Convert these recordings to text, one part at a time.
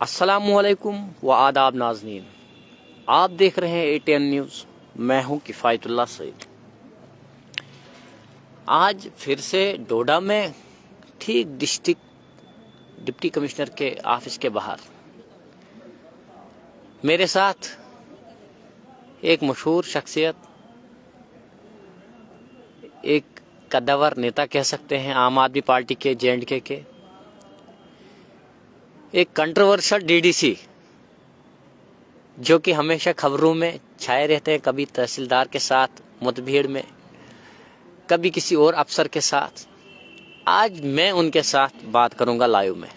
असलकुम व आदाब नाजनीन आप देख रहे हैं ए टी एन न्यूज़ मैं हूँ किफ़ायतुल्ला सईद। आज फिर से डोडा में ठीक डिस्ट्रिक्ट डिप्टी कमिश्नर के ऑफ़िस के बाहर। मेरे साथ एक मशहूर शख्सियत एक कद्दावर नेता कह सकते हैं आम आदमी पार्टी के जे के, के। एक कंट्रोवर्शियल डीडीसी जो कि हमेशा खबरों में छाए रहते हैं, कभी तहसीलदार के साथ, मुठभेड़ में, कभी किसी और अफसर के साथ। आज मैं उनके साथ बात करूँगा लाइव में।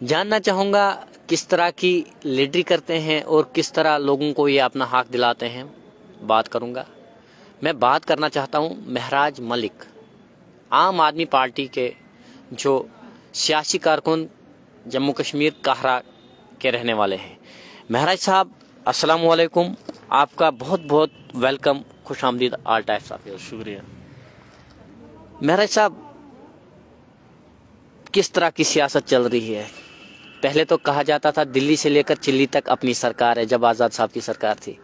जानना चाहूँगा किस तरह की लीडरी करते हैं और किस तरह लोगों को ये अपना हक दिलाते हैं। बात करूँगा। मैं बात करना चाहता हूँ महराज मलिक, आम आदमी पार्टी के जो सियासी कारकुन जम्मू कश्मीर काहरा के रहने वाले हैं। महराज साहब अस्सलाम वालेकुम आपका बहुत बहुत वेलकम खुश आमदीद आल टाइप्स ऑफ़ शुक्रिया। महराज साहब किस तरह की सियासत चल रही है? पहले तो कहा जाता था दिल्ली से लेकर चिल्ली तक अपनी सरकार है जब आज़ाद साहब की सरकार थी।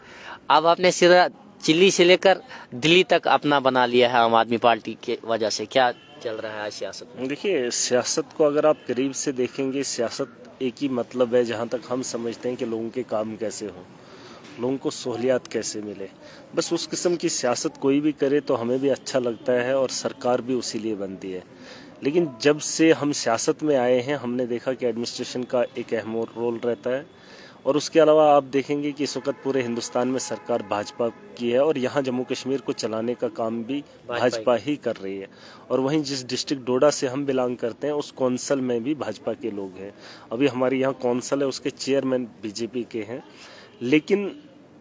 अब आपने सिरा चिल्ली से लेकर दिल्ली तक अपना बना लिया है आम आदमी पार्टी की वजह से। क्या चल रहा है सियासत देखिए, सियासत को अगर आप करीब से देखेंगे, सियासत एक ही मतलब है जहाँ तक हम समझते हैं कि लोगों के काम कैसे हों, लोगों को सहूलियात कैसे मिले। बस उस किस्म की सियासत कोई भी करे तो हमें भी अच्छा लगता है और सरकार भी उसी लिए बनती है। लेकिन जब से हम सियासत में आए हैं, हमने देखा कि एडमिनिस्ट्रेशन का एक अहम रोल रहता है। और उसके अलावा आप देखेंगे कि इस वक्त पूरे हिंदुस्तान में सरकार भाजपा की है और यहाँ जम्मू कश्मीर को चलाने का काम भी भाजपा ही कर रही है। और वहीं जिस डिस्ट्रिक्ट डोडा से हम बिलोंग करते हैं उस कौंसल में भी भाजपा के लोग हैं। अभी हमारे यहाँ कौंसल है उसके चेयरमैन बीजेपी के हैं। लेकिन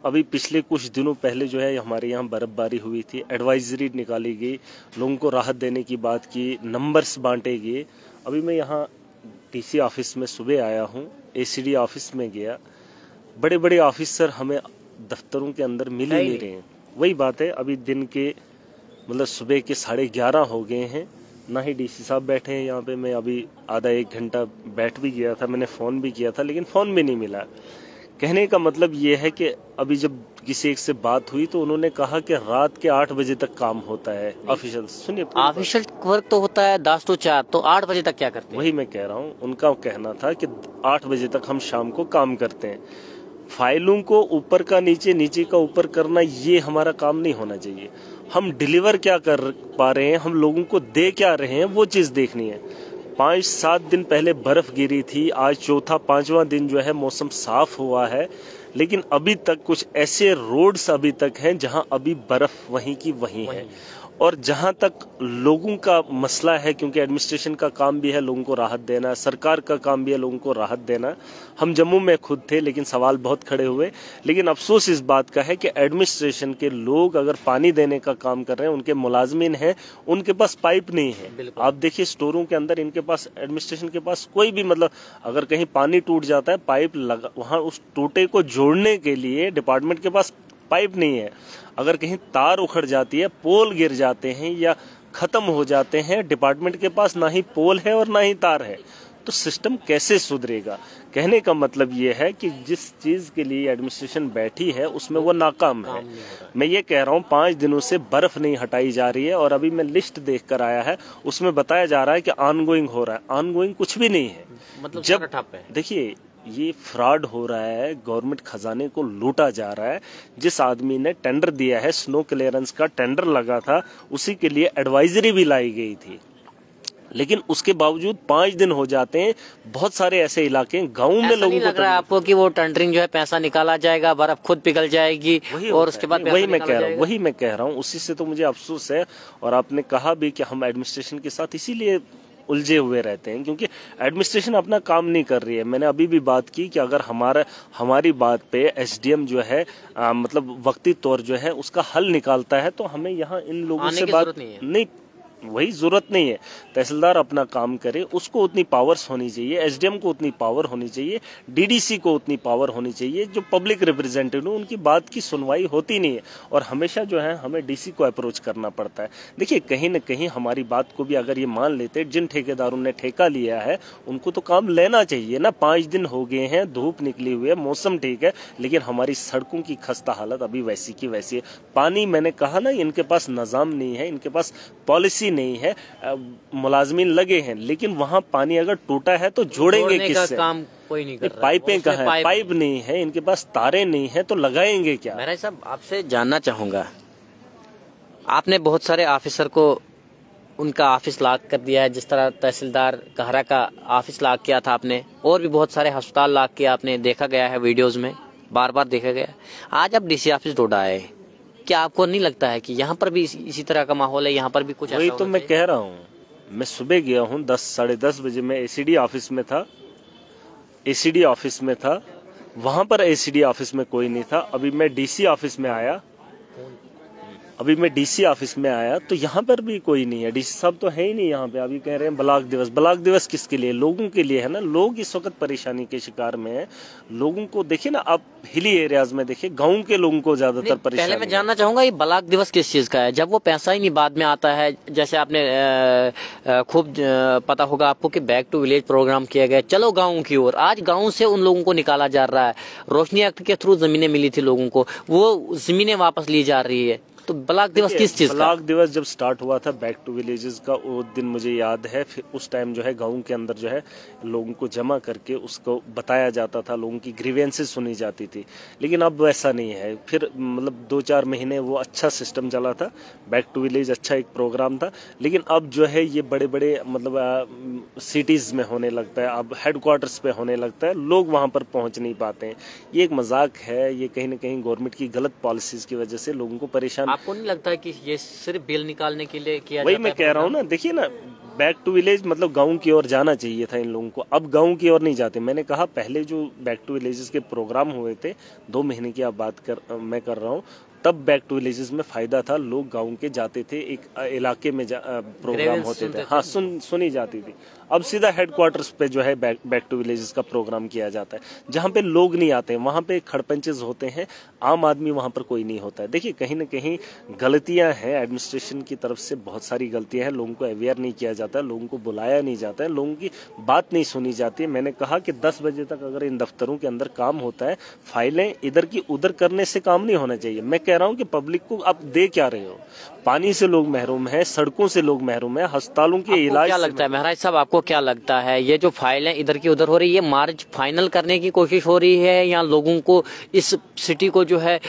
अभी पिछले कुछ दिनों पहले जो है हमारे यहाँ बर्फबारी हुई थी एडवाइजरी निकाली गई लोगों को राहत देने की बात की नंबर्स बांटे गए। अभी मैं यहाँ टीसी ऑफ़िस में सुबह आया हूँ एसीडी ऑफ़िस में गया। बड़े बड़े ऑफिसर हमें दफ्तरों के अंदर मिल ही नहीं रहे हैं। वही बात है अभी दिन के मतलब सुबह के साढ़े ग्यारह हो गए हैं। ना ही डीसी साहब बैठे हैं यहाँ पे मैं अभी आधा एक घंटा बैठ भी गया था मैंने फ़ोन भी किया था लेकिन फ़ोन भी नहीं मिला। कहने का मतलब ये है कि अभी जब किसी एक से बात हुई तो उन्होंने कहा कि रात के आठ बजे तक काम होता है ऑफिशियल सुनिए ऑफिशियल वर्क तो होता है दस टू चार तो आठ बजे तक क्या करते हैं? वही मैं कह रहा हूँ उनका कहना था कि आठ बजे तक हम शाम को काम करते हैं। फाइलों को ऊपर का नीचे नीचे का ऊपर करना, ये हमारा काम नहीं होना चाहिए। हम डिलीवर क्या कर पा रहे हैं, हम लोगों को दे क्या रहे हैं, वो चीज़ देखनी है। पाँच, सात दिन पहले बर्फ़ गिरी थी, आज चौथा, पांचवा दिन जो है मौसम साफ़ हुआ है। लेकिन अभी तक कुछ ऐसे रोड्स अभी तक हैं जहाँ अभी बर्फ़ वहीं की वहीं है। और जहाँ तक लोगों का मसला है क्योंकि एडमिनिस्ट्रेशन का काम भी है लोगों को राहत देना सरकार का काम भी है लोगों को राहत देना। हम जम्मू में खुद थे लेकिन सवाल बहुत खड़े हुए। लेकिन अफसोस इस बात का है कि एडमिनिस्ट्रेशन के लोग अगर पानी देने का काम कर रहे हैं उनके मुलाजमिन हैं उनके पास पाइप नहीं है। आप देखिए स्टोरों के अंदर इनके पास एडमिनिस्ट्रेशन के पास कोई भी मतलब अगर कहीं पानी टूट जाता है पाइप लगा वहाँ उस टूटे को जोड़ने के लिए डिपार्टमेंट के पास पाइप नहीं है। अगर कहीं तार उखड़ जाती है पोल गिर जाते हैं या खत्म हो जाते हैं डिपार्टमेंट के पास ना ही पोल है और ना ही तार है तो सिस्टम कैसे सुधरेगा? कहने का मतलब ये है कि जिस चीज़ के लिए एडमिनिस्ट्रेशन बैठी है उसमें वो नाकाम है। मैं ये कह रहा हूँ पाँच दिनों से बर्फ़ नहीं हटाई जा रही है और अभी मैं लिस्ट देख कर आया है उसमें बताया जा रहा है कि ऑनगोइंग हो रहा है। ऑनगोइंग कुछ भी नहीं है। मतलब जब देखिए ये फ्रॉड हो रहा है गवर्नमेंट खजाने को लूटा जा रहा है। जिस आदमी ने टेंडर दिया है स्नो क्लियरेंस का टेंडर लगा था उसी के लिए एडवाइजरी भी लाई गई थी। लेकिन उसके बावजूद पाँच दिन हो जाते हैं बहुत सारे ऐसे इलाके गाँव में लोगों को लग रहा है आपको कि वो टेंडरिंग जो है पैसा निकाला जाएगा बर्फ़ खुद पिघल जाएगी और उसके बाद वही मैं कह रहा हूँ वही मैं कह रहा हूँ उसी से तो मुझे अफसोस है और आपने कहा भी कि हम एडमिनिस्ट्रेशन के साथ इसीलिए उलझे हुए रहते हैं क्योंकि एडमिनिस्ट्रेशन अपना काम नहीं कर रही है। मैंने अभी भी बात की कि अगर हमारा हमारी बात पे एसडीएम जो है आ, मतलब वक्ती तौर जो है उसका हल निकालता है तो हमें यहाँ इन लोगों से बात नहीं, नहीं वही ज़रूरत नहीं है। तहसीलदार अपना काम करे, उसको उतनी पावर्स होनी चाहिए एसडीएम को उतनी पावर होनी चाहिए डीडीसी को उतनी पावर होनी चाहिए, जो पब्लिक रिप्रेजेंटेटिव उनकी बात की सुनवाई होती नहीं है। और हमेशा जो है, हमें डीसी को अप्रोच करना पड़ता है। देखिए, कहीं ना कहीं हमारी बात को भी अगर ये मान लेते, जिन ठेकेदारों ने ठेका लिया है, उनको तो काम लेना चाहिए ना। पाँच दिन हो गए हैं, धूप निकली हुई है, मौसम ठीक है, लेकिन हमारी सड़कों की खस्ता हालत अभी वैसी की वैसी है। पानी मैंने कहा ना, इनके पास निज़ाम नहीं है, इनके पास पॉलिसी नहीं है मुलाजमीन लगे हैं लेकिन वहाँ पानी अगर टूटा है तो जोड़ेंगे किससे? काम कोई नहीं कर रहा। पाइपें कहाँ हैं? पाइप, पाइप नहीं है इनके पास तारे नहीं है तो लगाएँगे क्या? मेरा साहब आपसे जानना चाहूँगा। आपने बहुत सारे ऑफिसर को उनका ऑफ़िस लाक कर दिया है जिस तरह तहसीलदार कहरा का ऑफ़िस लाक किया था आपने और भी बहुत सारे अस्पताल लाक किया आपने देखा गया है वीडियोज़ में बार बार देखा गया आज आप डीसी ऑफ़िस डोडा आए क्या आपको नहीं लगता है कि यहाँ पर भी इसी तरह का माहौल है यहाँ पर भी कुछ वही तो मैं कह रहा हूँ मैं सुबह गया हूँ दस साढ़े दस बजे में एसीडी ऑफ़िस में था एसीडी ऑफ़िस में था वहाँ पर एसीडी ऑफ़िस में कोई नहीं था अभी मैं डीसी ऑफ़िस में आया अभी मैं डीसी ऑफ़िस में आया तो यहाँ पर भी कोई नहीं है। डीसी साहब तो है ही नहीं यहाँ पे। अभी कह रहे हैं ब्लॉक दिवस। ब्लॉक दिवस किसके लिए? लोगों के लिए है ना? लोग इस वक्त परेशानी के शिकार में है। लोगों को देखिए ना आप हिली एरियाज़ में देखिए गाँव के लोगों को ज़्यादातर परेशानी पहले मैं जानना चाहूँगा ये ब्लॉक दिवस किस चीज़ का है? जब वो पैसा ही नहीं बाद में आता है जैसे आपने खूब पता होगा आपको कि बैक टू विलेज प्रोग्राम किया गया। चलो गाँव की ओर। आज गाँव से उन लोगों को निकाला जा रहा है। रोशनी एक्ट के थ्रू जमीनें मिली थी लोगों को। वो जमीनें वापस ली जा रही है। तो ब्लॉक दिवस किस चीज़ ब्लॉक दिवस जब स्टार्ट हुआ था बैक टू विलेजेस का वो दिन मुझे याद है फिर उस टाइम जो है गाँव के अंदर जो है लोगों को जमा करके उसको बताया जाता था लोगों की ग्रीवेंसेस सुनी जाती थी। लेकिन अब वैसा नहीं है। फिर मतलब दो चार महीने वो अच्छा सिस्टम चला था बैक टू विलेज अच्छा एक प्रोग्राम था लेकिन अब जो है ये बड़े बड़े मतलब सिटीज़ में होने लगता है अब हेडक्वार्टर्स पे होने लगता है लोग वहाँ पर पहुँच नहीं पाते हैं। ये एक मज़ाक है ये कहीं ना कहीं गवर्नमेंट की गलत पॉलिसीज़ की वजह से लोगों को परेशान आपको नहीं लगता कि ये सिर्फ़ बिल निकालने के लिए किया वही मैं कह रहा हूँ ना देखिए ना बैक टू विलेज मतलब गाँव की ओर जाना चाहिए था इन लोगों को। अब गाँव की ओर नहीं जाते। मैंने कहा पहले जो बैक टू विलेजेस के प्रोग्राम हुए थे दो महीने की आप बात कर मैं कर रहा हूँ तब बैक टू विलेजेस में फ़ायदा था। लोग गाँव के जाते थे एक इलाके में प्रोग्राम होते थे। हाँ सुन सुनी जाती थी। अब सीधा हेडक्वार्टर्स पे जो है बैक बैक टू विलेजेस का प्रोग्राम किया जाता है। जहाँ पे लोग नहीं आते, वहाँ पे खड़पंचेज होते हैं, आम आदमी वहाँ पर कोई नहीं होता है। देखिए, कहीं ना कहीं गलतियाँ हैं एडमिनिस्ट्रेशन की तरफ़ से, बहुत सारी गलतियाँ हैं। लोगों को अवेयर नहीं किया जाता है, लोगों को बुलाया नहीं जाता है, लोगों की बात नहीं सुनी जाती है। मैंने कहा कि दस बजे तक अगर इन दफ्तरों के अंदर काम होता है, फाइलें इधर की उधर करने से काम नहीं होना चाहिए। मैं कह रहा हूँ कि पब्लिक को आप दे क्या रहे हो? पानी से लोग महरूम है सड़कों से लोग महरूम है अस्पतालों के इलाज क्या लगता है महाराज साहब आपको क्या लगता है ये जो फाइलें इधर की उधर हो रही है मार्च फाइनल करने की कोशिश हो रही है या लोगों को इस सिटी को जो है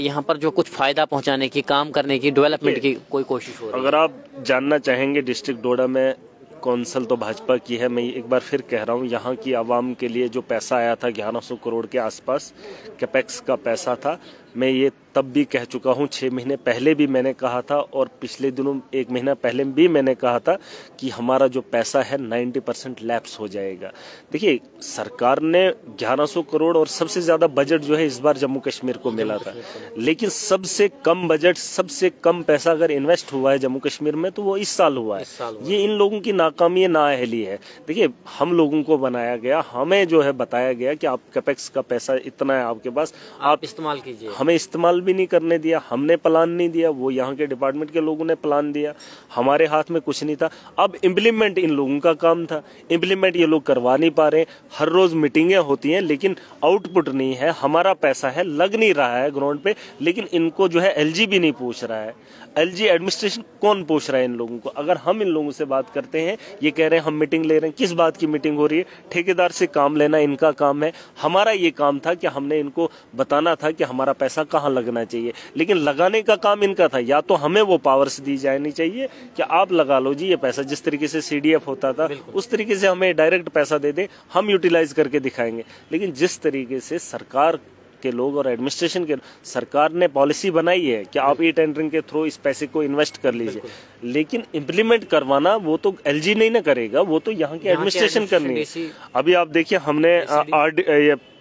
यहाँ पर जो कुछ फ़ायदा पहुँचाने की काम करने की डेवलपमेंट की कोई कोशिश हो रही है? अगर आप जानना चाहेंगे डिस्ट्रिक्ट डोडा में कौंसल तो भाजपा की है मैं एक बार फिर कह रहा हूँ यहाँ की आवाम के लिए जो पैसा आया था ग्यारह सौ करोड़ के आसपास कैपेक्स का पैसा था मैं ये तब भी कह चुका हूँ छः महीने पहले भी मैंने कहा था और पिछले दिनों एक महीना पहले भी मैंने कहा था कि हमारा जो पैसा है 90 परसेंट लैप्स हो जाएगा। देखिए सरकार ने 1100 करोड़ और सबसे ज़्यादा बजट जो है इस बार जम्मू कश्मीर को मिला था। लेकिन सबसे कम बजट सबसे कम पैसा अगर इन्वेस्ट हुआ है जम्मू कश्मीर में तो वो इस साल हुआ है। साल हुआ ये इन लोगों की नाकामी नाअहली है। देखिए हम लोगों को बनाया गया हमें जो है बताया गया कि आप कैपेक्स का पैसा इतना है आपके पास आप इस्तेमाल कीजिए। हमें इस्तेमाल भी नहीं करने दिया, हमने प्लान नहीं दिया, वो यहाँ के डिपार्टमेंट के लोगों ने प्लान दिया, हमारे हाथ में कुछ नहीं था। अब इम्प्लीमेंट इन लोगों का काम था। इम्प्लीमेंट ये लोग करवा नहीं पा रहे हर रोज मीटिंगें होती हैं, लेकिन आउटपुट नहीं है, हमारा पैसा है, लग नहीं रहा है ग्राउंड पे, लेकिन इनको जो है एलजी भी नहीं पूछ रहा है। एलजी एडमिनिस्ट्रेशन कौन पूछ रहा है इन लोगों को? अगर हम इन लोगों से बात करते हैं ये कह रहे हैं हम मीटिंग ले रहे हैं। किस बात की मीटिंग हो रही है? ठेकेदार से काम लेना इनका काम है। हमारा ये काम था कि हमने इनको बताना था कि हमारा पैसा कहाँ लगना चाहिए। लेकिन लगाने का काम इनका था। या तो हमें वो पावर्स दी जानी चाहिए कि आप लगा लो जी ये पैसा। जिस तरीके से सीडीएफ होता था उस तरीके से हमें डायरेक्ट पैसा दे दे। हम यूटिलाइज करके दिखाएँगे। लेकिन जिस तरीके से सरकार के लोग और एडमिनिस्ट्रेशन के सरकार ने पॉलिसी बनाई है कि आप ई टेंडरिंग के थ्रू इस पैसे को इन्वेस्ट कर लीजिए। लेकिन इम्प्लीमेंट करवाना वो तो एलजी नहीं ना करेगा वो तो यहाँ की एडमिनिस्ट्रेशन करनी है। अभी आप देखिए हमने आर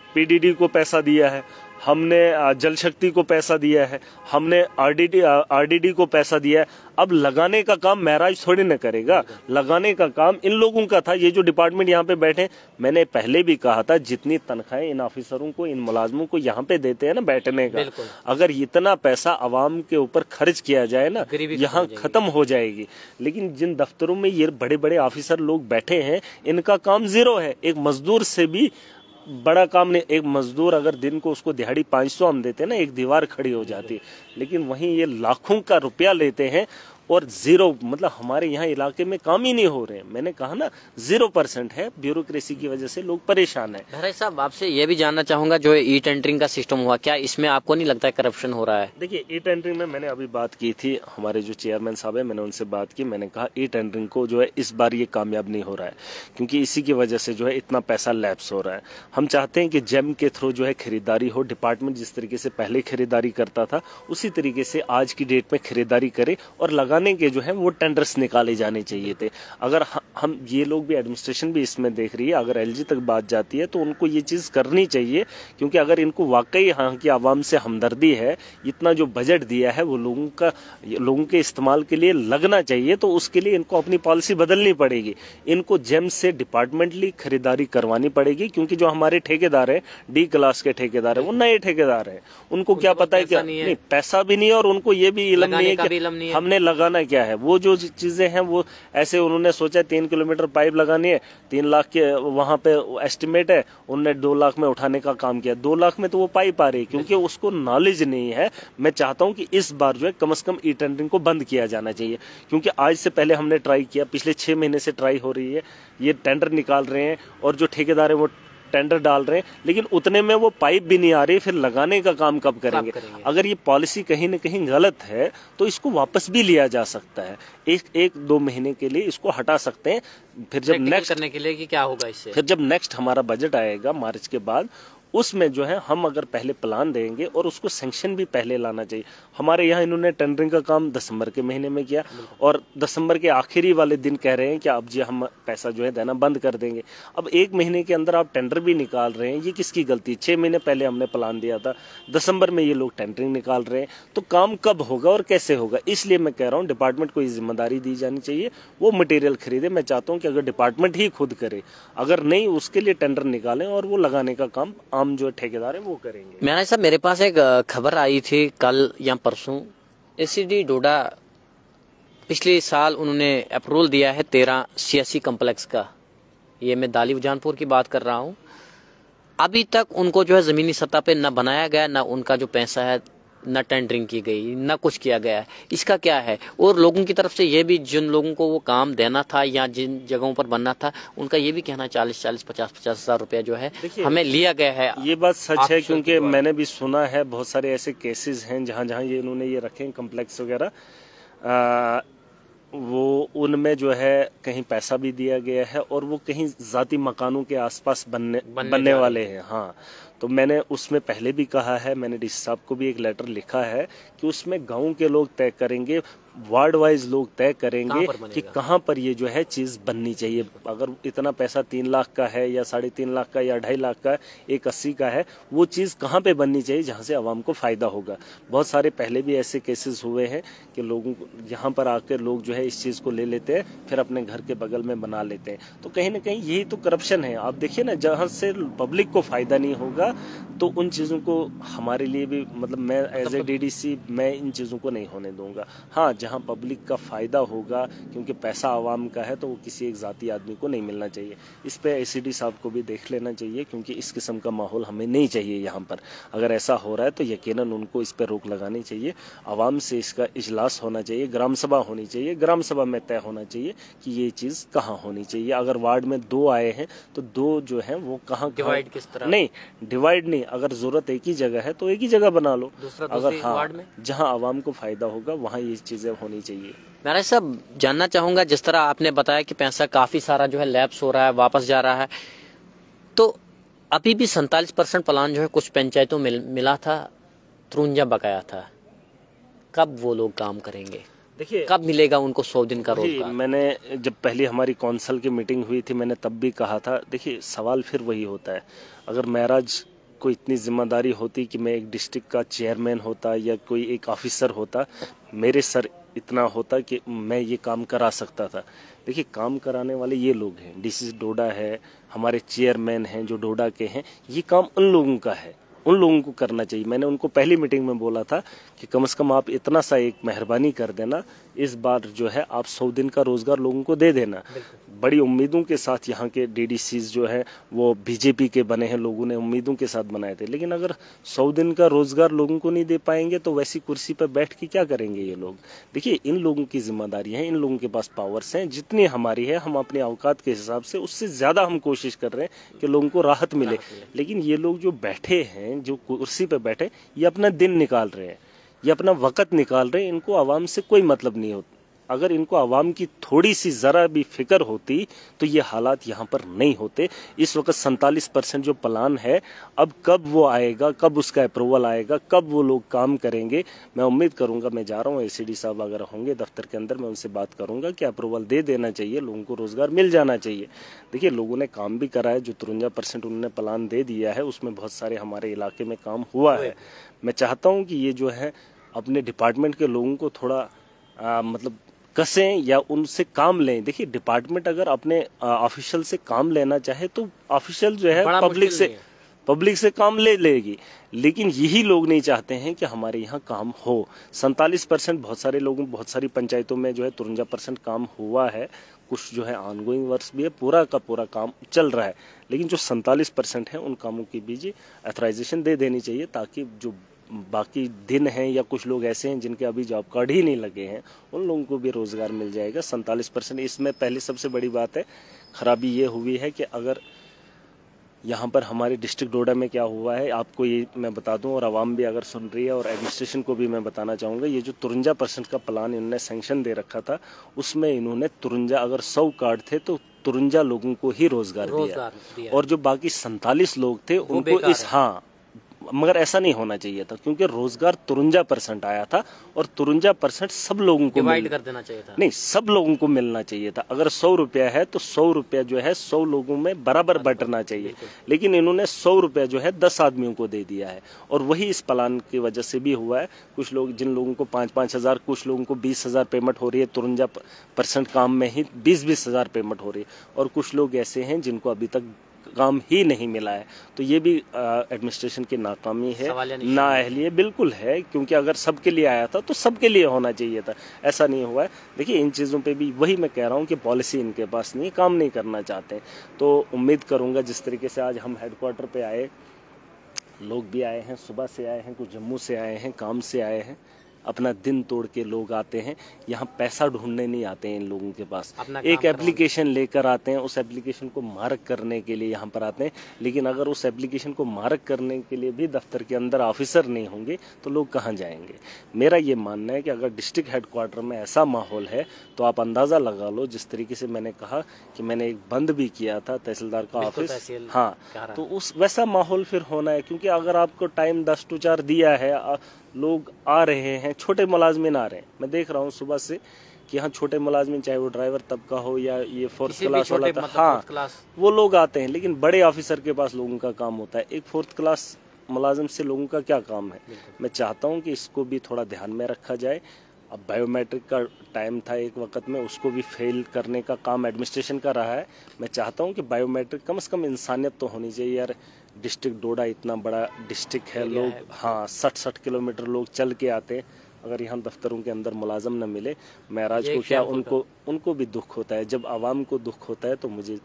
पीडीडी को पैसा दिया है। हमने जल शक्ति को पैसा दिया है हमने आरडीडी आरडीडी को पैसा दिया है। अब लगाने का काम महराज थोड़ी न करेगा। लगाने का काम इन लोगों का था। ये जो डिपार्टमेंट यहाँ पे बैठे मैंने पहले भी कहा था जितनी तनख्वाहें इन ऑफिसरों को इन मुलाजमों को यहाँ पे देते हैं ना बैठने का अगर इतना पैसा आवाम के ऊपर खर्च किया जाए ना यहाँ खत्म हो जाएगी। लेकिन जिन दफ्तरों में ये बड़े बड़े ऑफिसर लोग बैठे हैं इनका काम ज़ीरो है। एक मजदूर से भी बड़ा काम नहीं, एक मजदूर अगर दिन को उसको दिहाड़ी पाँच सौ हम देते ना, एक दीवार खड़ी हो जाती लेकिन वहीं ये लाखों का रुपया लेते हैं और ज़ीरो मतलब हमारे यहाँ इलाके में काम ही नहीं हो रहे हैं। मैंने कहा ना ज़ीरो परसेंट है ब्यूरोक्रेसी की वजह से लोग परेशान है। महराज साहब आपसे ये भी जानना चाहूँगा जो ई टेंडरिंग का सिस्टम हुआ क्या इसमें आपको नहीं लगता है करप्शन हो रहा है? देखिए ई टेंडरिंग में मैंने अभी बात की थी हमारे जो चेयरमैन साहब है मैंने उनसे बात की मैंने कहा ई टेंडरिंग को जो है इस बार ये कामयाब नहीं हो रहा है क्योंकि इसी की वजह से जो है इतना पैसा लैप्स हो रहा है। हम चाहते हैं कि जेम के थ्रू जो है खरीदारी हो। डिपार्टमेंट जिस तरीके से पहले खरीदारी करता था उसी तरीके से आज की डेट में खरीदारी करे और लगाने के जो है वो टेंडर्स निकाले जाने चाहिए थे। अगर हम ये लोग भी एडमिनिस्ट्रेशन भी इसमें देख रही है अगर एलजी तक बात जाती है तो उनको ये चीज़ करनी चाहिए क्योंकि अगर इनको वाकई यहाँ की आवाम से हमदर्दी है इतना जो बजट दिया है वो लोगों का लोगों के इस्तेमाल के लिए लगना चाहिए तो उसके लिए इनको अपनी पॉलिसी बदलनी पड़ेगी। इनको जेम से डिपार्टमेंटली खरीदारी करवानी पड़ेगी क्योंकि जो हमारे ठेकेदार है डी क्लास के ठेकेदार है वो नए ठेकेदार है। उनको क्या पता है पैसा कि नहीं पैसा भी नहीं है और उनको ये भी इलम नहीं है का कि भी लगाना क्या है? वो जो चीज़ें हैं, वो ऐसे उन्होंने सोचा तीन किलोमीटर पाइप लगानी है, तीन लाख के वहाँ पे एस्टिमेट है उन्होंने दो लाख में उठाने का काम किया। दो लाख में तो वो पाइप आ रही है, क्योंकि उसको नॉलेज नहीं है। मैं चाहता हूँ कि इस बार जो है, कम से कम ई टेंडरिंग को बंद किया जाना चाहिए। क्योंकि आज से पहले हमने ट्राई किया, पिछले छह महीने से ट्राई हो रही है, ये टेंडर निकाल रहे हैं, और जो ठेकेदार है, वो टेंडर डाल रहे हैं लेकिन उतने में वो पाइप भी नहीं आ रही फिर लगाने का काम कब करेंगे? करेंगे? अगर ये पॉलिसी कहीं ना कहीं गलत है तो इसको वापस भी लिया जा सकता है। एक एक दो महीने के लिए इसको हटा सकते हैं। फिर जब नेक्स्ट करने के लिए कि क्या होगा इससे? फिर जब नेक्स्ट हमारा बजट आएगा मार्च के बाद उसमें जो है हम अगर पहले प्लान देंगे और उसको सेंक्शन भी पहले लाना चाहिए। हमारे यहाँ इन्होंने टेंडरिंग का काम दिसंबर के महीने में किया और दिसंबर के आखिरी वाले दिन कह रहे हैं कि अब जी हम पैसा जो है देना बंद कर देंगे। अब एक महीने के अंदर आप टेंडर भी निकाल रहे हैं ये किसकी गलती? है? छह महीने पहले हमने प्लान दिया था। दिसंबर में ये लोग टेंडरिंग निकाल रहे हैं। तो काम कब होगा और कैसे होगा? इसलिए मैं कह रहा हूँ डिपार्टमेंट को ये ज़िम्मेदारी दी जानी चाहिए। वो मटेरियल खरीदे। मैं चाहता हूँ कि अगर डिपार्टमेंट ही खुद करे अगर नहीं उसके लिए टेंडर निकालें और वो लगाने का काम आम जो ठेकेदार है, वो करेंगे। मैंने साहब मेरे पास एक खबर आई थी कल या परसों। एस डोडा पिछले साल उन्होंने अप्रूवल दिया है तेरह सियासी कम्प्लेक्स का। ये मैं दाली उजानपुर की बात कर रहा हूँ। अभी तक उनको जो है जमीनी सतह पे ना बनाया गया, ना उनका जो पैसा है न टेंडरिंग की गई न कुछ किया गया। इसका क्या है? और लोगों की तरफ़ से ये भी जिन लोगों को वो काम देना था या जिन जगहों पर बनना था उनका ये भी कहना चालीस चालीस पचास पचास हज़ार रुपया जो है हमें लिया गया है। ये बात सच है क्योंकि मैंने भी सुना है बहुत सारे ऐसे केसेज हैं जहाँ जहाँ ये इन्होंने ये रखे हैं कम्प्लेक्स वगैरह। वो उनमें जो है कहीं पैसा भी दिया गया है और वो कहीं जाती मकानों के आसपास बनने बनने बनने वाले हैं। हाँ तो मैंने उसमें पहले भी कहा है मैंने डी साहब को भी एक लेटर लिखा है कि उसमें गाँव के लोग तय करेंगे वार्ड वाइज लोग तय करेंगे कहाँ कि कहाँ पर ये जो है चीज़ बननी चाहिए। अगर इतना पैसा तीन लाख का है या साढ़े तीन लाख का या ढाई लाख का एक अस्सी का है वो चीज़ कहाँ पे बननी चाहिए जहाँ से आवाम को फ़ायदा होगा? बहुत सारे पहले भी ऐसे केसेस हुए हैं कि लोगों को यहाँ पर आकर लोग जो है इस चीज़ को ले लेते हैं फिर अपने घर के बगल में बना लेते हैं। तो कहीं ना कहीं यही तो करप्शन है। आप देखिए ना जहाँ से पब्लिक को फ़ायदा नहीं होगा तो उन चीज़ों को हमारे लिए भी मतलब मैं एज ए डीडीसी मैं इन चीज़ों को नहीं होने दूँगा। हाँ जहाँ पब्लिक का फ़ायदा होगा क्योंकि पैसा आवाम का है तो वो किसी एक जाती आदमी को नहीं मिलना चाहिए। इस पे एसीडी साहब को भी देख लेना चाहिए क्योंकि इस किस्म का माहौल हमें नहीं चाहिए यहाँ पर। अगर ऐसा हो रहा है तो यकीन उनको इस पर रोक लगानी चाहिए। आवाम से इसका इजलास होना चाहिए ग्राम सभा होनी चाहिए। ग्राम सभा में तय होना चाहिए कि ये चीज़ कहाँ होनी चाहिए। अगर वार्ड में दो आए हैं तो दो जो है वो कहाँ Divide किस तरह? नहीं डिवाइड नहीं। अगर ज़रूरत एक ही जगह है तो एक ही जगह बना लो। दूसरा अगर हाँ जहाँ आवाम को फ़ायदा होगा वहाँ ये चीज़ें होनी चाहिए। महाराज साहब जानना चाहूँगा जिस तरह आपने बताया कि पैसा काफ़ी सारा जो है लैप्स हो रहा है वापस जा रहा है तो अभी भी सैतालीस परसेंट प्लान जो है कुछ पंचायतों में मिला था त्रुंजा बकाया था। कब वो लोग काम करेंगे? देखिए कब मिलेगा उनको सौ दिन का रोज़गार? मैंने जब पहली हमारी कौंसल की मीटिंग हुई थी मैंने तब भी कहा था देखिए सवाल फिर वही होता है। अगर महराज को इतनी ज़िम्मेदारी होती कि मैं एक डिस्ट्रिक्ट का चेयरमैन होता या कोई एक ऑफिसर होता मेरे सर इतना होता कि मैं ये काम करा सकता था। देखिए, काम कराने वाले ये लोग हैं। डीसी डोडा है, हमारे चेयरमैन हैं जो डोडा के हैं। ये काम उन लोगों का है। उन लोगों को करना चाहिए। मैंने उनको पहली मीटिंग में बोला था कि कम से कम आप इतना सा एक मेहरबानी कर देना। इस बार जो है आप सौ दिन का रोज़गार लोगों को दे देना। बड़ी उम्मीदों के साथ यहाँ के डीडीसी जो है वो बीजेपी के बने हैं लोगों ने उम्मीदों के साथ बनाए थे। लेकिन अगर सौ दिन का रोज़गार लोगों को नहीं दे पाएँगे तो वैसी कुर्सी पर बैठ के क्या करेंगे ये लोग? देखिए इन लोगों की ज़िम्मेदारी है इन लोगों के पास पावर्स हैं जितनी हमारी है हम अपने अवकात के हिसाब से उससे ज़्यादा हम कोशिश कर रहे हैं कि लोगों को राहत मिले। लेकिन ये लोग जो बैठे हैं जो कुर्सी पर बैठे ये अपना दिन निकाल रहे हैं ये अपना वक़्त निकाल रहे हैं इनको आवाम से कोई मतलब नहीं होता। अगर इनको आवाम की थोड़ी सी जरा भी फ़िक्र होती तो ये हालात यहाँ पर नहीं होते। इस वक्त सैतालीस परसेंट जो प्लान है अब कब वो आएगा कब उसका अप्रूवल आएगा कब वो लोग काम करेंगे मैं उम्मीद करूँगा मैं जा रहा हूँ एसीडी साहब अगर होंगे दफ्तर के अंदर मैं उनसे बात करूँगा कि अप्रूवल दे देना चाहिए लोगों को रोज़गार मिल जाना चाहिए। देखिए लोगों ने काम भी करा है जो तिरंजा परसेंट उन्होंने प्लान दे दिया है उसमें बहुत सारे हमारे इलाके में काम हुआ है। मैं चाहता हूँ कि ये जो है अपने डिपार्टमेंट के लोगों को थोड़ा आ, मतलब कसें या उनसे काम लें। देखिए डिपार्टमेंट अगर अपने ऑफिशियल से काम लेना चाहे तो ऑफिशियल जो है पब्लिक से पब्लिक से काम ले लेगी। लेकिन यही लोग नहीं चाहते हैं कि हमारे यहाँ काम हो। सैतालीस परसेंट बहुत सारे लोगों बहुत सारी पंचायतों में जो है तुरंजा परसेंट काम हुआ है। कुछ जो है ऑनगोइंग वर्क भी है पूरा का पूरा काम चल रहा है। लेकिन जो सैतालीस परसेंट है उन कामों की भी जी अथराइजेशन दे देनी चाहिए ताकि जो बाकी दिन हैं या कुछ लोग ऐसे हैं जिनके अभी जॉब कार्ड ही नहीं लगे हैं उन लोगों को भी रोज़गार मिल जाएगा। सैतालीस परसेंट इसमें पहले सबसे बड़ी बात है खराबी ये हुई है कि अगर यहाँ पर हमारे डिस्ट्रिक्ट डोडा में क्या हुआ है आपको ये मैं बता दूँ और आवाम भी अगर सुन रही है और एडमिनिस्ट्रेशन को भी मैं बताना चाहूँगा ये जो तुरंजा परसेंट का प्लान इन्होंने सेंक्शन दे रखा था उसमें इन्होंने तुरंजा अगर सौ कार्ड थे तो तुरंजा लोगों को ही रोज़गार, रोज़गार दिया, दिया और जो बाकी सैतालीस लोग थे उनको इस हाँ मगर ऐसा नहीं होना चाहिए था क्योंकि रोज़गार तुरंजा परसेंट आया था और तुरंजा परसेंट सब लोगों को डिवाइड कर देना चाहिए था। नहीं सब लोगों को मिलना चाहिए था। अगर सौ रुपया है तो सौ रुपया जो है सौ लोगों में बराबर बटना चाहिए। लेकिन इन्होंने सौ रुपया जो है दस आदमियों को दे दिया है और वही इस प्लान की वजह से भी हुआ है। कुछ लोग जिन लोगों को पाँच पाँच हज़ार कुछ लोगों को बीस हज़ार पेमेंट हो रही है तुरंजा परसेंट काम में ही बीस बीस हज़ार पेमेंट हो रही है। और कुछ लोग ऐसे हैं जिनको अभी तक काम ही नहीं मिला है। तो ये भी एडमिनिस्ट्रेशन की नाकामी है। ना अहलिए बिल्कुल है क्योंकि अगर सबके लिए आया था तो सबके लिए होना चाहिए था। ऐसा नहीं हुआ है। देखिए इन चीज़ों पे भी वही मैं कह रहा हूँ कि पॉलिसी इनके पास नहीं काम नहीं करना चाहते तो उम्मीद करूँगा जिस तरीके से आज हम हेडक्वार्टर पे आए लोग भी आए हैं सुबह से आए हैं कुछ जम्मू से आए हैं काम से आए हैं। अपना दिन तोड़ के लोग आते हैं। यहाँ पैसा ढूँढने नहीं आते हैं इन लोगों के पास। एक एप्लीकेशन लेकर आते हैं उस एप्लीकेशन को मार्क करने के लिए यहाँ पर आते हैं। लेकिन अगर उस एप्लीकेशन को मार्क करने के लिए भी दफ्तर के अंदर ऑफिसर नहीं होंगे तो लोग कहाँ जाएँगे? मेरा ये मानना है कि अगर डिस्ट्रिक्ट हेडक्वार्टर में ऐसा माहौल है तो आप अंदाज़ा लगा लो जिस तरीके से मैंने कहा कि मैंने एक बंद भी किया था तहसीलदार का ऑफ़िस हाँ तो उस वैसा माहौल फिर होना है क्योंकि अगर आपको टाइम दस टू चार दिया है लोग आ रहे हैं छोटे मुलाजमिन आ रहे हैं। मैं देख रहा हूँ सुबह से कि यहाँ छोटे मुलाजमिन चाहे वो ड्राइवर तबका हो या ये फोर्थ क्लास वाला था मतलब हाँ वो लोग आते हैं लेकिन बड़े ऑफिसर के पास लोगों का काम होता है। एक फोर्थ क्लास मुलाजिम से लोगों का क्या काम है? मैं चाहता हूँ कि इसको भी थोड़ा ध्यान में रखा जाए। अब बायोमेट्रिक का टाइम था एक वक्त में उसको भी फेल करने का काम एडमिनिस्ट्रेशन का रहा है। मैं चाहता हूँ कि बायोमेट्रिक कम से कम इंसानियत तो होनी चाहिए यार। डिस्ट्रिक्ट डोडा इतना बड़ा डिस्ट्रिक्ट है लोग हाँ। सठ सठ किलोमीटर लोग चल के आते हैं अगर यहाँ दफ्तरों के अंदर मुलाजम न मिले महराज को क्या उनको उनको भी दुख होता है जब आवाम को दुख होता है तो मुझे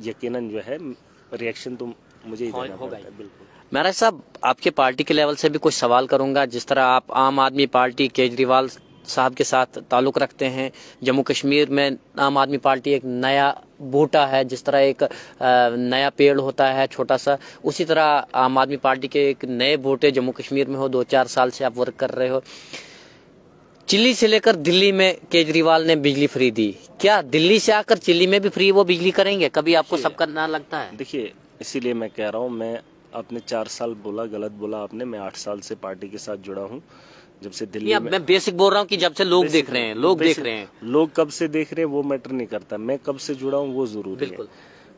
यकीनन जो है रिएक्शन तो मुझे ही देना पड़ता है बिल्कुल। महाराज साहब आपके पार्टी के लेवल से भी कुछ सवाल करूँगा जिस तरह आप आम आदमी पार्टी केजरीवाल साहब के साथ ताल्लुक रखते हैं। जम्मू कश्मीर में आम आदमी पार्टी एक नया बूटा है जिस तरह एक नया पेड़ होता है छोटा सा। उसी तरह आम आदमी पार्टी के एक नए बूटे जम्मू कश्मीर में हो दो चार साल से आप वर्क कर रहे हो। चिल्ली से लेकर दिल्ली में केजरीवाल ने बिजली फ्री दी। क्या दिल्ली से आकर चिल्ली में भी फ्री वो बिजली करेंगे? कभी आपको सब करना लगता है? देखिए इसीलिए मैं कह रहा हूँ मैं अपने चार साल बोला गलत बोला आपने मैं आठ साल से पार्टी के साथ जुड़ा हूँ। जब से दिल्ली में मैं बेसिक बोल रहा हूँ कि जब से लोग देख रहे हैं लोग देख रहे हैं। लोग कब से देख रहे हैं वो मैटर नहीं करता। मैं कब से जुड़ा हूँ वो ज़रूरी है।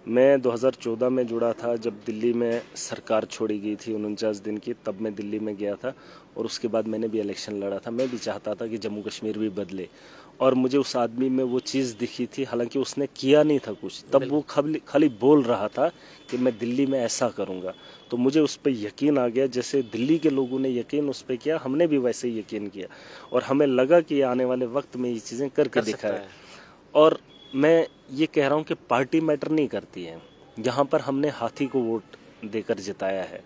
मैं 2014 में जुड़ा था जब दिल्ली में सरकार छोड़ी गई थी उनचास दिन की तब मैं दिल्ली में गया था और उसके बाद मैंने भी इलेक्शन लड़ा था। मैं भी चाहता था कि जम्मू कश्मीर भी बदले। और मुझे उस आदमी में वो चीज़ दिखी थी हालाँकि उसने किया नहीं था कुछ। तब वो खाली खाली बोल रहा था कि मैं दिल्ली में ऐसा करूँगा। तो मुझे उस पर यकीन आ गया जैसे दिल्ली के लोगों ने यकीन उस पर किया हमने भी वैसे ही यकीन किया। और हमें लगा कि आने वाले वक्त में ये चीज़ें करके कर दिखाए। और मैं ये कह रहा हूँ कि पार्टी मैटर नहीं करती है। यहाँ पर हमने हाथी को वोट देकर जिताया है।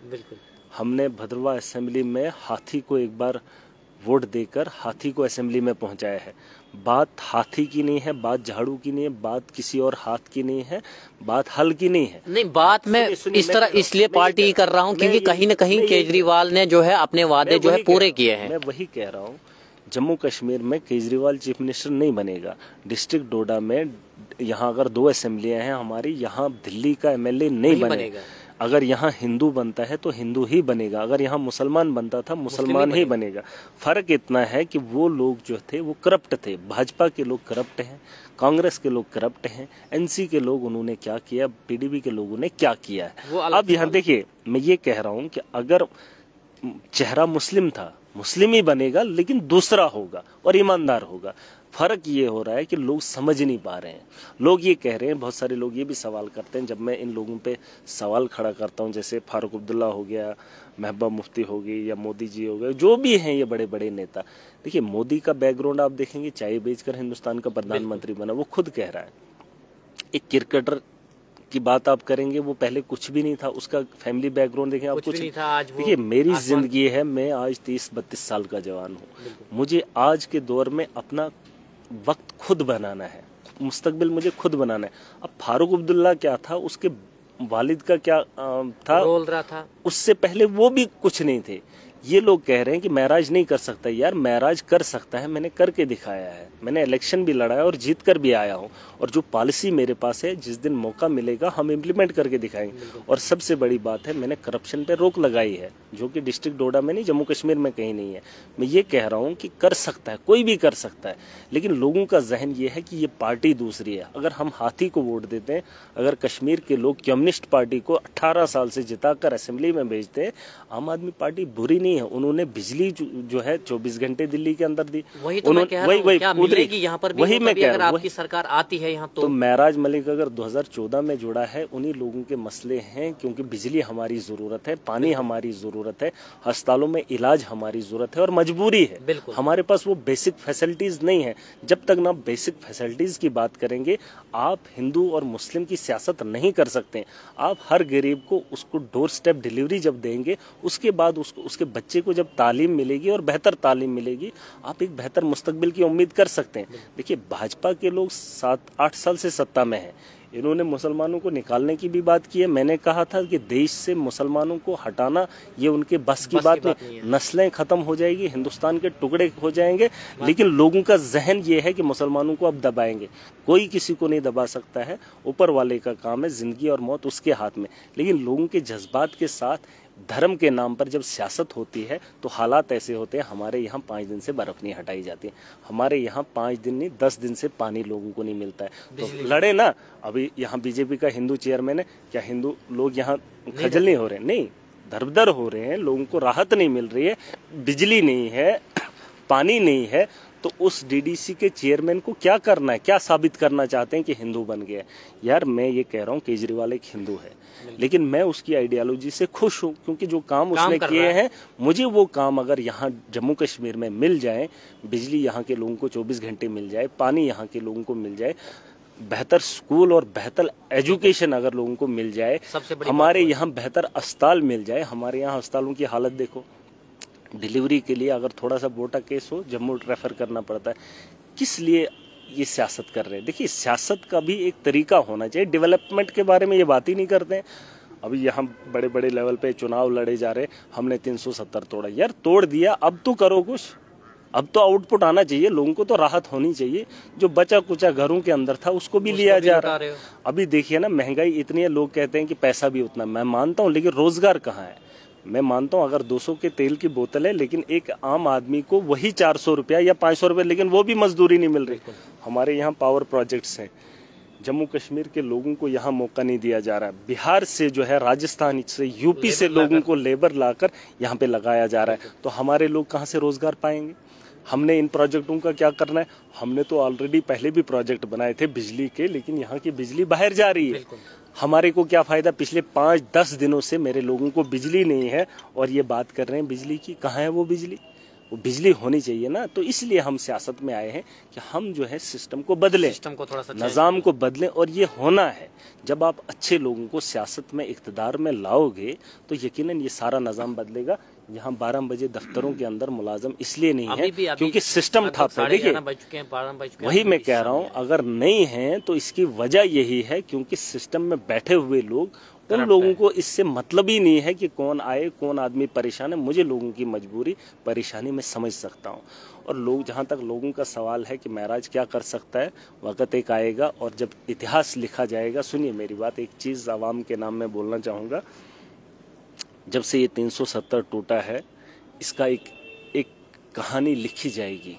हमने भद्रवा असेंबली में हाथी को एक बार वोट देकर हाथी को असेंबली में पहुँचाया है। बात हाथी की नहीं है बात झाड़ू की नहीं है बात किसी और हाथ की नहीं है बात हल की नहीं है। नहीं बात मैं इस तरह इसलिए पार्टी कर रहा हूँ क्योंकि कहीं ना कहीं केजरीवाल ने जो है अपने वादे जो है पूरे किए हैं। मैं वही कह रहा हूँ जम्मू कश्मीर में केजरीवाल चीफ मिनिस्टर नहीं बनेगा। डिस्ट्रिक्ट डोडा में यहाँ अगर दो असेंबलियाँ हैं हमारी यहाँ दिल्ली का एमएलए नहीं, नहीं बनेगा। बनेगा। अगर यहाँ हिंदू बनता है तो हिंदू ही बनेगा। अगर यहाँ मुसलमान बनता था मुसलमान ही बनेगा। फ़र्क इतना है कि वो लोग जो थे वो करप्ट थे। भाजपा के लोग करप्ट हैं कांग्रेस के लोग करप्ट हैं एनसी के लोग उन्होंने क्या किया पीडीपी के लोगों ने क्या किया है? अब यहाँ देखिए मैं ये कह रहा हूँ कि अगर चेहरा मुस्लिम था मुस्लिम ही बनेगा लेकिन दूसरा होगा और ईमानदार होगा। फ़र्क ये हो रहा है कि लोग समझ नहीं पा रहे हैं। लोग ये कह रहे हैं बहुत सारे लोग ये भी सवाल करते हैं। जब मैं इन लोगों पे सवाल खड़ा करता हूँ जैसे फारूक अब्दुल्ला हो गया महबूबा मुफ्ती हो गई या मोदी जी हो गए जो भी हैं ये बड़े बड़े नेता। देखिए मोदी का बैकग्राउंड आप देखेंगे चाय बेचकर हिंदुस्तान का प्रधानमंत्री बना वो खुद कह रहा है। एक क्रिकेटर की बात आप करेंगे वो पहले कुछ भी नहीं था उसका फैमिली बैकग्राउंड देखें आप कुछ कुछ नहीं था आज देखिए मेरी ज़िंदगी है मैं आज तीस बत्तीस साल का जवान हूँ। मुझे आज के दौर में अपना वक्त खुद बनाना है। मुस्तकबिल मुझे खुद बनाना है। अब फारूक अब्दुल्ला क्या था? उसके वालिद का क्या था? बोल रहा था। उससे पहले वो भी कुछ नहीं थे। ये लोग कह रहे हैं कि महराज नहीं कर सकता यार महराज कर सकता है मैंने करके दिखाया है। मैंने इलेक्शन भी लड़ा है और जीत कर भी आया हूँ। और जो पॉलिसी मेरे पास है जिस दिन मौका मिलेगा हम इम्प्लीमेंट करके दिखाएँगे। और सबसे बड़ी बात है मैंने करप्शन पे रोक लगाई है जो कि डिस्ट्रिक्ट डोडा में नहीं जम्मू कश्मीर में कहीं नहीं है। मैं ये कह रहा हूँ कि कर सकता है कोई भी कर सकता है लेकिन लोगों का जहन ये है कि ये पार्टी दूसरी है। अगर हम हाथी को वोट देते हैं अगर कश्मीर के लोग कम्युनिस्ट पार्टी को 18 साल से जिताकर असेंबली में भेजते हैं आम आदमी पार्टी बुरी नहीं है उन्होंने बिजली जो, है 24 घंटे दिल्ली के अंदर दी। वही तो मैं कह रहा वही- वही क्या मिलेगी यहाँ पर वही मैं कह अगर रहा आपकी सरकार आती है यहाँ तो तो महराज मलिक अगर 2014 में जुड़ा है उन्हीं लोगों के मसले हैं क्योंकि बिजली हमारी ज़रूरत है पानी हमारी ज़रूरत है अस्पतालों में इलाज हमारी ज़रूरत है और मजबूरी है। हमारे पास वो बेसिक फैसिलिटीज़ नहीं है। जब तक ना बेसिक फैसिलिटीज़ की बात करेंगे आप हिंदू और मुस्लिम की सियासत नहीं कर सकते। आप हर गरीब को उसको डोर स्टेप डिलीवरी जब देंगे उसके बाद उसको उसके बच्चे को जब तालीम मिलेगी और बेहतर तालीम मिलेगी आप एक बेहतर मुस्तकबिल की उम्मीद कर सकते हैं। देखिए भाजपा के लोग सात आठ साल से सत्ता में हैं। इन्होंने मुसलमानों को निकालने की भी बात की है। मैंने कहा था कि देश से मुसलमानों को हटाना ये उनके बस की बस बात की बात नहीं नहीं नस्लें खत्म हो जाएगी हिंदुस्तान के टुकड़े हो जाएँगे लेकिन लोगों का जहन ये है कि मुसलमानों को अब दबाएँगे। कोई किसी को नहीं दबा सकता है। ऊपर वाले का काम है ज़िंदगी और मौत उसके हाथ में। लेकिन लोगों के जज्बात के साथ धर्म के नाम पर जब सियासत होती है तो हालात ऐसे होते हैं हमारे यहाँ पाँच दिन से बर्फ़ नहीं हटाई जाती हमारे यहाँ पाँच दिन नहीं दस दिन से पानी लोगों को नहीं मिलता है। तो लड़े ना अभी यहाँ बीजेपी का हिंदू चेयरमैन है क्या हिंदू लोग यहाँ खजल नहीं हो रहे? नहीं दरबदर हो रहे हैं लोगों को राहत नहीं मिल रही है बिजली नहीं है पानी नहीं है तो उस डीडीसी के चेयरमैन को क्या करना है? क्या साबित करना चाहते हैं कि हिंदू बन गया यार मैं ये कह रहा हूँ केजरीवाल एक हिंदू है। लेकिन मैं उसकी आइडियोलॉजी से खुश हूँ क्योंकि जो काम काम उसने किए है। मुझे वो काम अगर यहाँ जम्मू कश्मीर में मिल जाए बिजली यहाँ के लोगों को 24 घंटे मिल जाए पानी यहाँ के लोगों को मिल जाए बेहतर स्कूल और बेहतर एजुकेशन अगर लोगों को मिल जाए सबसे हमारे यहाँ बेहतर अस्पताल मिल जाए हमारे यहाँ अस्पतालों की हालत देखो। डिलीवरी के लिए अगर थोड़ा सा बोटा केस हो जम्मू रेफर करना पड़ता है। किस लिए ये सियासत कर रहे हैं? देखिए सियासत का भी एक तरीका होना चाहिए। डेवलपमेंट के बारे में ये बात ही नहीं करते हैं। अभी यहाँ बड़े बड़े लेवल पे चुनाव लड़े जा रहे हमने 370 तोड़ा। यार तोड़ दिया अब तो करो कुछ। अब तो आउटपुट आना चाहिए। लोगों को तो राहत होनी चाहिए। जो बचा कुचा घरों के अंदर था उसको भी उसको लिया भी जा रहा है। अभी देखिए ना महँगाई इतनी है लोग कहते हैं कि पैसा भी उतना मैं मानता हूँ लेकिन रोज़गार कहाँ है? मैं मानता हूँ अगर 200 के तेल की बोतल है लेकिन एक आम आदमी को वही चार सौ रुपया या पाँच सौ रुपया लेकिन वो भी मजदूरी नहीं मिल रही। हमारे यहाँ पावर प्रोजेक्ट्स हैं। जम्मू कश्मीर के लोगों को यहाँ मौका नहीं दिया जा रहा है। बिहार से जो है राजस्थान से यूपी से लोगों को लेबर लाकर यहाँ पे लगाया जा रहा है। तो हमारे लोग कहाँ से रोज़गार पाएँगे? हमने इन प्रोजेक्टों का क्या करना है? हमने तो ऑलरेडी पहले भी प्रोजेक्ट बनाए थे बिजली के लेकिन यहाँ की बिजली बाहर जा रही है। हमारे को क्या फ़ायदा? पिछले पाँच दस दिनों से मेरे लोगों को बिजली नहीं है और ये बात कर रहे हैं बिजली की। कहाँ है वो बिजली? वो बिजली होनी चाहिए ना। तो इसलिए हम सियासत में आए हैं कि हम जो है सिस्टम को बदलें। सिस्टम को थोड़ा सा निज़ाम को बदलें और ये होना है। जब आप अच्छे लोगों को सियासत में इकतदार में लाओगे तो यकीनन ये सारा निज़ाम बदलेगा। यहाँ बारह बजे दफ्तरों के अंदर मुलाजम इसलिए नहीं है अभी क्योंकि सिस्टम था देखिए वही मैं कह रहा हूँ अगर नहीं है तो इसकी वजह यही है क्योंकि सिस्टम में बैठे हुए लोग उन लोगों को इससे मतलब ही नहीं है कि कौन आए कौन आदमी परेशान है। मुझे लोगों की मजबूरी परेशानी में समझ सकता हूँ। और लोग जहाँ तक लोगों का सवाल है कि महराज क्या कर सकता है वक़्त एक आएगा और जब इतिहास लिखा जाएगा सुनिए मेरी बात एक चीज़ आवाम के नाम में बोलना चाहूँगा। जब से ये 370 टूटा है इसका एक एक कहानी लिखी जाएगी।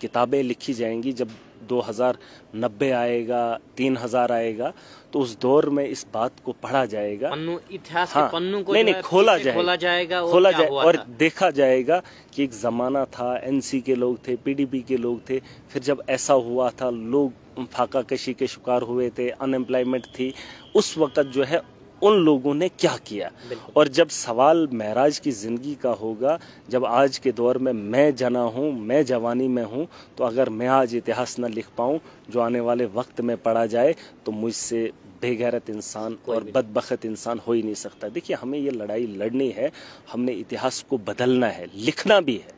किताबें लिखी जाएँगी। जब 2090 आएगा 3000 आएगा तो उस दौर में इस बात को पढ़ा जाएगा। पन्नू इतिहास हाँ, के पन्नू को नहीं नहीं खोला जाएगा खोला जाएगा। और खोला जाए और देखा जाएगा कि एक जमाना था एनसी के लोग थे पीडीपी के लोग थे। फिर जब ऐसा हुआ था लोग फाका कशी के शिकार हुए थे अनएम्प्लॉयमेंट थी। उस वक्त जो है उन लोगों ने क्या किया? और जब सवाल महराज की ज़िंदगी का होगा जब आज के दौर में मैं जना हूँ मैं जवानी में हूँ तो अगर मैं आज इतिहास न लिख पाऊँ जो आने वाले वक्त में पढ़ा जाए तो मुझसे बेगैरत इंसान और बदबखत इंसान हो ही नहीं सकता। देखिए हमें ये लड़ाई लड़नी है हमने इतिहास को बदलना है लिखना भी है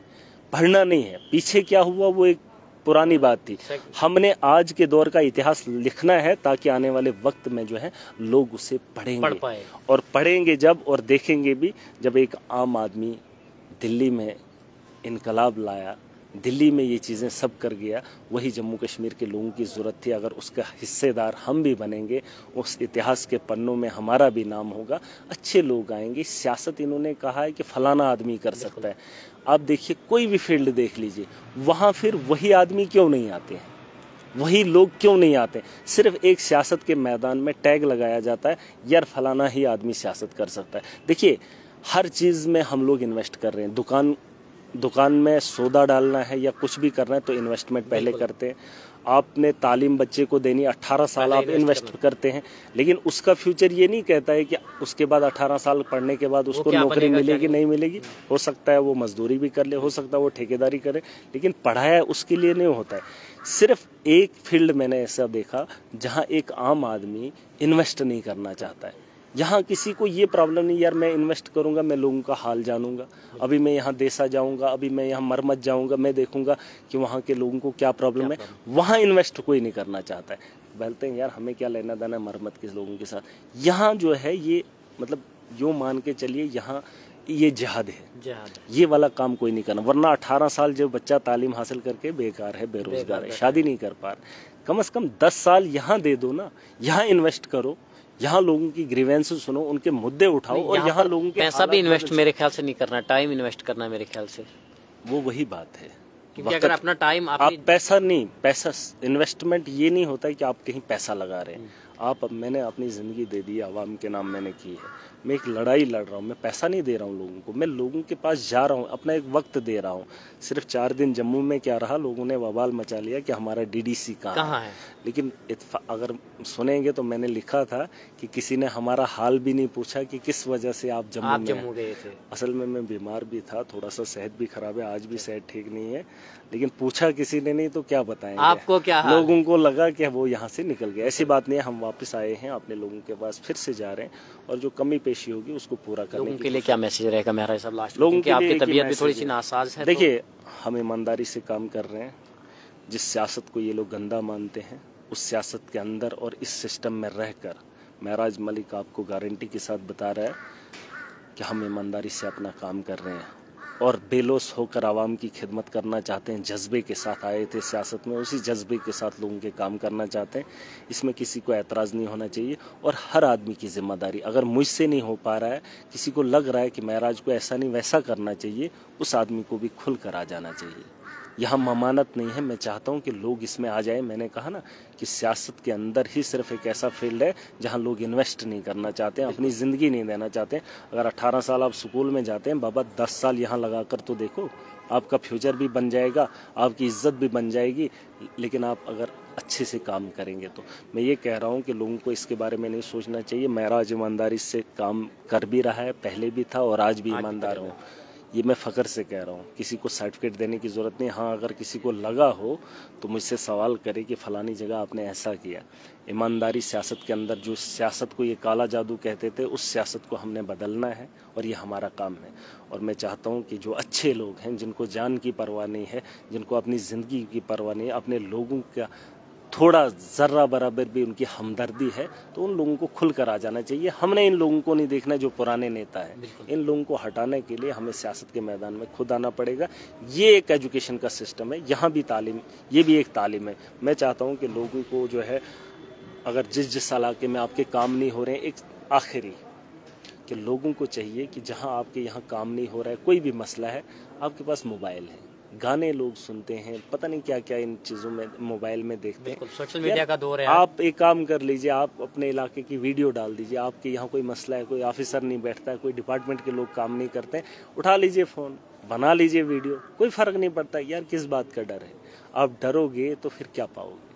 पढ़ना नहीं है। पीछे क्या हुआ वो एक पुरानी बात थी। हमने आज के दौर का इतिहास लिखना है ताकि आने वाले वक्त में जो है लोग उसे पढ़ेंगे। पढ़ पाए। और पढ़ेंगे जब और देखेंगे भी जब एक आम आदमी दिल्ली में इनकलाब लाया दिल्ली में ये चीज़ें सब कर गया वही जम्मू कश्मीर के लोगों की ज़रूरत थी। अगर उसका हिस्सेदार हम भी बनेंगे उस इतिहास के पन्नों में हमारा भी नाम होगा अच्छे लोग आएँगे। सियासत इन्होंने कहा है कि फलाना आदमी कर सकता है। आप देखिए कोई भी फ़ील्ड देख लीजिए वहाँ फिर वही आदमी क्यों नहीं आते हैं? वही लोग क्यों नहीं आते सिर्फ़ एक सियासत के मैदान में टैग लगाया जाता है यार फलाना ही आदमी सियासत कर सकता है। देखिए हर चीज़ में हम लोग इन्वेस्ट कर रहे हैं। दुकान दुकान में सौदा डालना है या कुछ भी करना है तो इन्वेस्टमेंट पहले करते हैं। आपने तालीम बच्चे को देनी 18 साल आप इन्वेस्ट करते हैं लेकिन उसका फ्यूचर ये नहीं कहता है कि उसके बाद 18 साल पढ़ने के बाद उसको नौकरी मिलेगी नहीं? मिलेगी? हो सकता है वो मजदूरी भी कर ले हो सकता है वो ठेकेदारी करे लेकिन पढ़ाया उसके लिए नहीं होता है। सिर्फ़ एक फ़ील्ड मैंने ऐसा देखा जहाँ एक आम आदमी इन्वेस्ट नहीं करना चाहता है। यहाँ किसी को ये प्रॉब्लम नहीं यार मैं इन्वेस्ट करूँगा मैं लोगों का हाल जानूँगा। अभी मैं यहाँ देसा जाऊँगा अभी मैं यहाँ मरमत जाऊँगा मैं देखूँगा कि वहाँ के लोगों को क्या प्रॉब्लम है। वहाँ इन्वेस्ट कोई नहीं करना चाहता है। बोलते हैं यार हमें क्या लेना देना है मरमत के लोगों के साथ? यहाँ जो है ये मतलब यो मान के चलिए यहाँ ये जिहाद है। जिहाद ये वाला काम कोई नहीं करना। वरना 18 साल जो बच्चा तालीम हासिल करके बेकार है बेरोजगार है शादी नहीं कर पा रहा। कम से कम 10 साल यहाँ दे दो ना यहाँ इन्वेस्ट करो। यहाँ लोगों की ग्रीवेंस सुनो उनके मुद्दे उठाओ और यहाँ लोगों के पैसा भी इन्वेस्ट मेरे ख्याल से नहीं करना टाइम इन्वेस्ट करना मेरे ख्याल से। वो वही बात है। क्योंकि अगर अपना टाइम आप पैसा नहीं पैसा इन्वेस्टमेंट ये नहीं होता है कि आप कहीं पैसा लगा रहे हैं। आप मैंने अपनी ज़िंदगी दे दी आवाम के नाम मैंने की है। मैं एक लड़ाई लड़ रहा हूँ मैं पैसा नहीं दे रहा हूँ लोगों को मैं लोगों के पास जा रहा हूँ अपना एक वक्त दे रहा हूँ। सिर्फ़ चार दिन जम्मू में क्या रहा लोगों ने बवाल मचा लिया कि हमारा डीडीसी कहाँ कहाँ है? लेकिन अगर सुनेंगे तो मैंने लिखा था कि किसी ने हमारा हाल भी नहीं पूछा कि किस वजह से आप जम्मू आप में जम्मू गए थे। असल में मैं बीमार भी था थोड़ा सा सेहत भी खराब है आज भी सेहत ठीक नहीं है। लेकिन पूछा किसी ने नहीं तो क्या बताएँगे? आपको क्या लोगों को लगा कि वो यहाँ से निकल गए। ऐसी बात नहीं है हम वापस आए हैं अपने लोगों के पास फिर से जा रहे हैं। और जो कमी पेशी होगी उसको पूरा करने लोगों के लिए क्या मैसेज रहेगा मेहरा साहब लास्ट लोगों की आपकी तबीयत भी थोड़ी सी नासाज है तो देखिए हम ईमानदारी से काम कर रहे हैं। जिस सियासत को ये लोग गंदा मानते हैं उस सियासत के अंदर और इस सिस्टम में रहकर महराज मलिक आपको गारंटी के साथ बता रहा है कि हम ईमानदारी से अपना काम कर रहे हैं। और बेलोस होकर आवाम की खिदमत करना चाहते हैं, जज्बे के साथ आए थे सियासत में, उसी जज्बे के साथ लोगों के काम करना चाहते हैं। इसमें किसी को एतराज़ नहीं होना चाहिए और हर आदमी की ज़िम्मेदारी, अगर मुझसे नहीं हो पा रहा है, किसी को लग रहा है कि महराज को ऐसा नहीं वैसा करना चाहिए, उस आदमी को भी खुल कर आ जाना चाहिए। यहाँ ममानत नहीं है मैं चाहता हूँ कि लोग इसमें आ जाए। मैंने कहा ना कि सियासत के अंदर ही सिर्फ़ एक ऐसा फ़ील्ड है जहाँ लोग इन्वेस्ट नहीं करना चाहते हैं अपनी ज़िंदगी नहीं देना चाहते हैं। अगर 18 साल आप स्कूल में जाते हैं बाबा 10 साल यहाँ लगा कर तो देखो आपका फ्यूचर भी बन जाएगा आपकी इज़्ज़त भी बन जाएगी लेकिन आप अगर अच्छे से काम करेंगे तो। मैं ये कह रहा हूँ कि लोगों को इसके बारे में नहीं सोचना चाहिए। मेरा आज ईमानदारी से काम कर भी रहा है पहले भी था और आज भी ईमानदार हूँ। ये मैं फ़ख्र से कह रहा हूँ। किसी को सर्टिफिकेट देने की ज़रूरत नहीं। हाँ अगर किसी को लगा हो तो मुझसे सवाल करे कि फ़लानी जगह आपने ऐसा किया। ईमानदारी सियासत के अंदर, जो सियासत को ये काला जादू कहते थे, उस सियासत को हमने बदलना है और ये हमारा काम है। और मैं चाहता हूँ कि जो अच्छे लोग हैं, जिनको जान की परवाह नहीं है, जिनको अपनी ज़िंदगी की परवाह नहीं है, अपने लोगों का थोड़ा ज़र्रा बराबर भी उनकी हमदर्दी है तो उन लोगों को खुल कर आ जाना चाहिए। हमने इन लोगों को नहीं देखना जो पुराने नेता हैं। इन लोगों को हटाने के लिए हमें सियासत के मैदान में खुद आना पड़ेगा। ये एक एजुकेशन का सिस्टम है यहाँ भी तालीम ये भी एक तालीम है। मैं चाहता हूँ कि लोगों को जो है अगर जिस जिस इलाके में आपके काम नहीं हो रहे हैं एक आखिरी कि लोगों को चाहिए कि जहाँ आपके यहाँ काम नहीं हो रहा है कोई भी मसला है आपके पास मोबाइल है। गाने लोग सुनते हैं पता नहीं क्या क्या इन चीज़ों में मोबाइल में देखते हैं। सोशल मीडिया का दौर है आप एक काम कर लीजिए आप अपने इलाके की वीडियो डाल दीजिए आपके यहाँ कोई मसला है कोई ऑफिसर नहीं बैठता है कोई डिपार्टमेंट के लोग काम नहीं करते हैं उठा लीजिए फ़ोन बना लीजिए वीडियो कोई फ़र्क नहीं पड़ता यार किस बात का डर है? आप डरोगे तो फिर क्या पाओगे?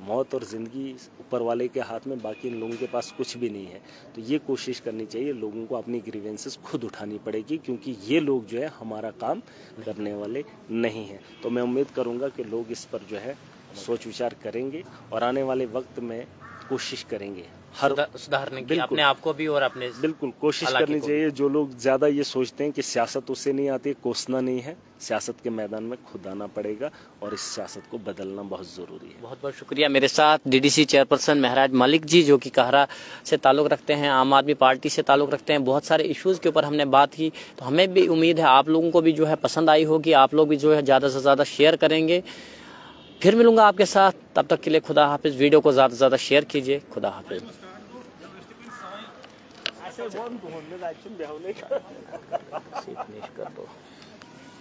मौत और ज़िंदगी ऊपर वाले के हाथ में बाकी इन लोगों के पास कुछ भी नहीं है। तो ये कोशिश करनी चाहिए लोगों को अपनी ग्रीवेंसेस खुद उठानी पड़ेगी क्योंकि ये लोग जो है हमारा काम करने वाले नहीं हैं। तो मैं उम्मीद करूँगा कि लोग इस पर जो है सोच विचार करेंगे और आने वाले वक्त में कोशिश करेंगे। हर सुधारने की अपने आप को भी और अपने बिल्कुल कोशिश करनी चाहिए। जो लोग ज़्यादा ये सोचते हैं कि सियासत उससे नहीं आती कोसना नहीं है। सियासत के मैदान में खुद आना पड़ेगा और इस सियासत को बदलना बहुत ज़रूरी है। बहुत बहुत शुक्रिया मेरे साथ डीडीसी चेयरपर्सन महराज मलिक जी जो कि कहरा से ताल्लुक रखते हैं आम आदमी पार्टी से ताल्लुक रखते हैं। बहुत सारे इश्यूज़ के ऊपर हमने बात की। तो हमें भी उम्मीद है आप लोगों को भी जो है पसंद आई होगी। आप लोग भी जो है ज़्यादा से ज़्यादा शेयर करेंगे। फिर मिलूँगा आपके साथ। तब तक के लिए खुदा हाफिज। वीडियो को ज़्यादा से ज़्यादा शेयर कीजिए। खुदा हाफिज। कर दो।